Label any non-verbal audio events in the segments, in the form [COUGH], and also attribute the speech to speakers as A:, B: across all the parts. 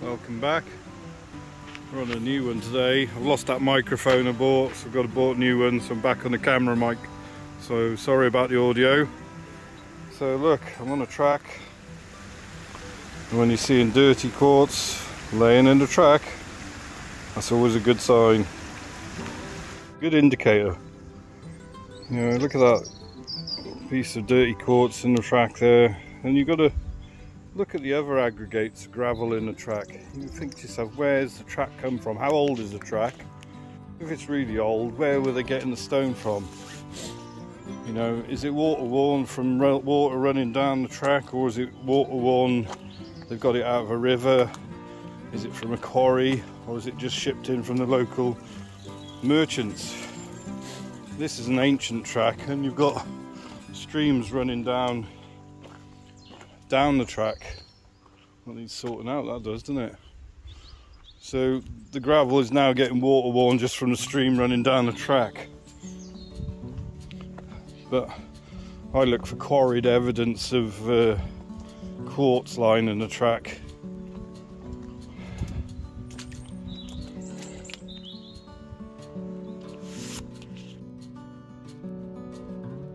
A: Welcome back. We're on a new one today. I've lost that microphone I bought, so I've got to bought new one, so I'm back on the camera mic. So sorry about the audio. So look, I'm on a track. And when you're seeing dirty quartz laying in the track, that's always a good sign. Good indicator. You know, look at that piece of dirty quartz in the track there. And you've got to look at the other aggregates, gravel in the track. You think to yourself, where's the track come from? How old is the track? If it's really old, where were they getting the stone from? You know, is it water worn from water running down the track or is it water worn, they've got it out of a river? Is it from a quarry or is it just shipped in from the local merchants? This is an ancient track and you've got streams running down down the track. That needs sorting out, that does, doesn't it? So the gravel is now getting water worn just from the stream running down the track. But I look for quarried evidence of uh, quartz line in the track.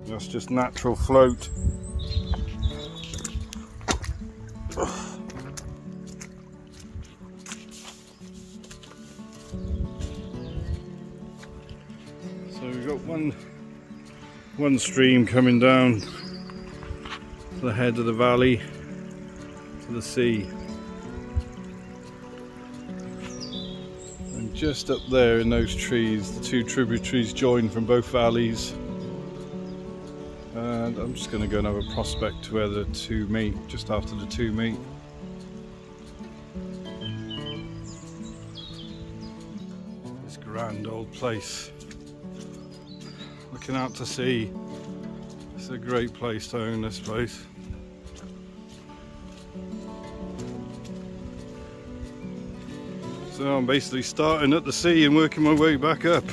A: That's just natural float. One one stream coming down to the head of the valley to the sea. And just up there in those trees the two tributaries join from both valleys and I'm just going to go and have a prospect where the two meet just after the two meet this grand old place looking out to sea. It's a great place to own this place. So I'm basically starting at the sea and working my way back up.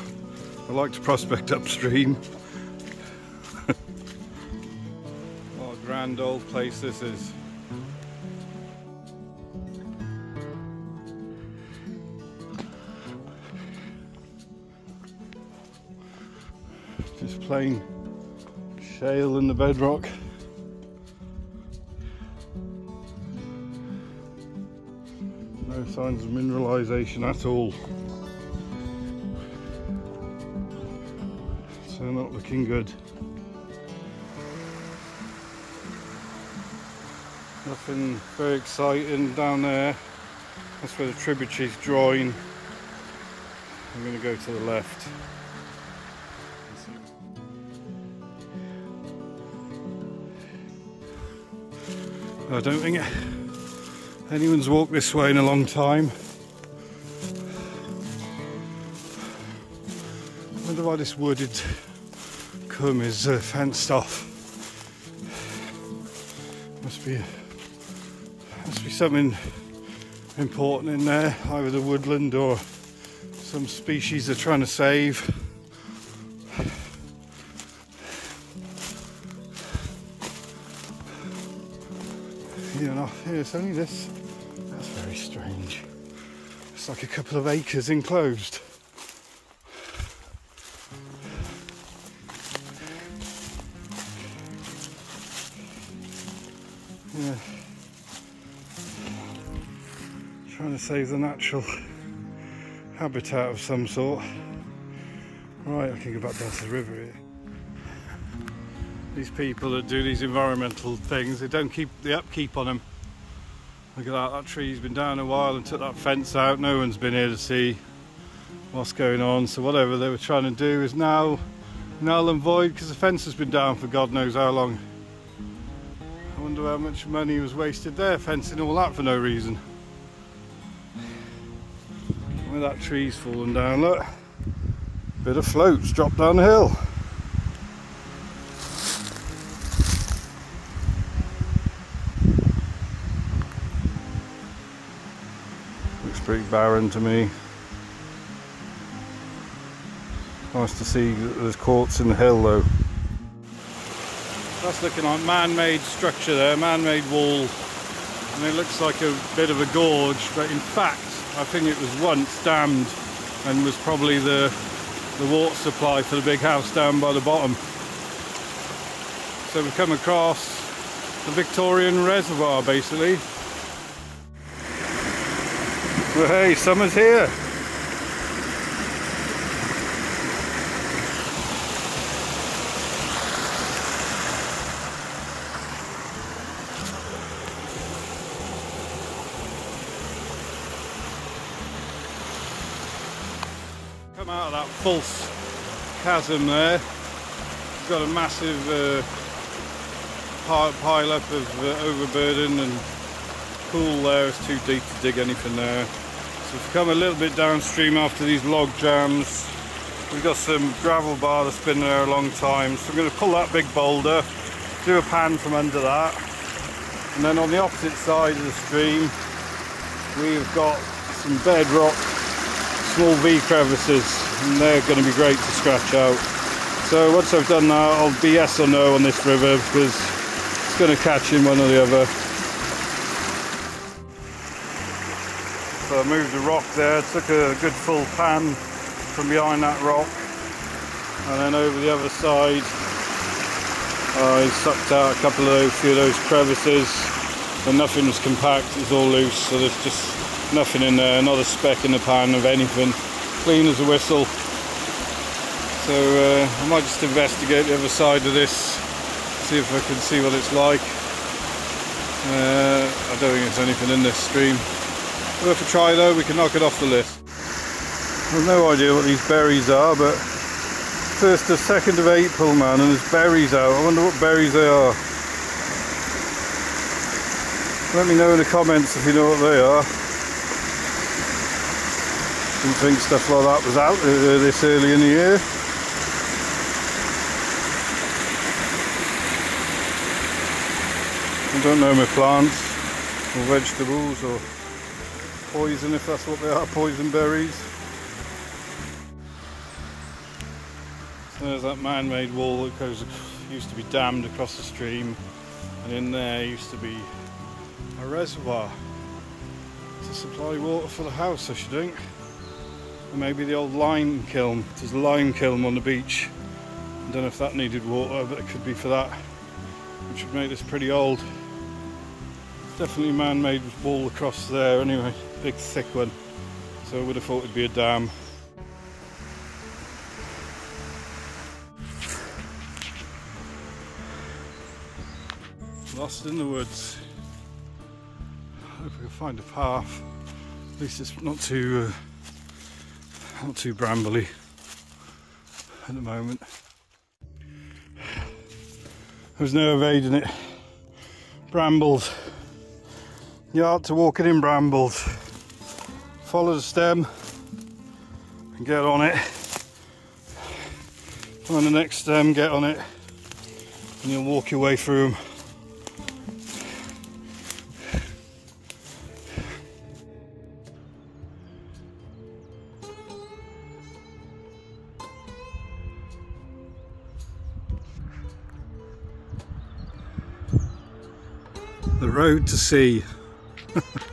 A: I like to prospect [LAUGHS] upstream. Grand old place this is. Just plain shale in the bedrock. No signs of mineralisation at all. So not looking good. Nothing very exciting down there. That's where the tributaries join. I'm going to go to the left. I don't think anyone's walked this way in a long time. I wonder why this wooded combe is uh, fenced off. Must be something important in there, either the woodland or some species they're trying to save. you know, it's only this. That's very strange. It's like a couple of acres enclosed. Yeah. Trying to save the natural habitat of some sort. Right, I can go back down to the river here these people that do these environmental things, they don't keep the upkeep on them. Look at that, that tree's been down a while and took that fence out. No one's been here to see what's going on. So whatever they were trying to do is now null and void because the fence has been down for God knows how long. I wonder how much money was wasted there fencing all that for no reason. That tree's fallen down, look. Bit of floats dropped down the hill. Looks pretty barren to me. Nice to see that there's quartz in the hill though. That's looking like man-made structure there, man-made wall. and it looks like a bit of a gorge but in fact I think it was once dammed and was probably the the water supply for the big house down by the bottom. So we've come across the Victorian Reservoir basically. Well hey, summer's here. Come out of that false chasm there. It's got a massive uh, pile up of uh, overburden and pool there. It's too deep to dig anything there. So we've come a little bit downstream after these log jams. We've got some gravel bar that's been there a long time. So I'm going to pull that big boulder, do a pan from under that. And then on the opposite side of the stream, we've got some bedrock small V crevices and they're going to be great to scratch out. So once I've done that I'll be yes or no on this river because it's going to catch in one or the other. So I moved the rock there, took a good full pan from behind that rock and then over the other side I sucked out a couple of those, few of those crevices and nothing was compact, it's all loose so there's just nothing in there, not a speck in the pan of anything, clean as a whistle. So uh, I might just investigate the other side of this, see if I can see what it's like. Uh, I don't think there's anything in this stream. Worth a try though, we can knock it off the list. I've no idea what these berries are, but first to second of April, man, and there's berries out. I wonder what berries they are. Let me know in the comments if you know what they are. Didn't think stuff like that was out uh, this early in the year. I don't know my plants or vegetables or poison if that's what they are, poison berries. So there's that man-made wall that goes used to be dammed across the stream and in there used to be a reservoir to supply water for the house I should think maybe the old lime kiln. There's a lime kiln on the beach. I don't know if that needed water, but it could be for that, which would make this pretty old. Definitely man-made wall across there anyway, big thick one. So I would have thought it'd be a dam. Lost in the woods. Hope we can find a path. At least it's not too uh, not too brambly at the moment. There's no evading it. Brambles. You have to walk it in brambles. Follow the stem and get on it. Find the next stem, get on it, and you'll walk your way through them. The road to sea. [LAUGHS]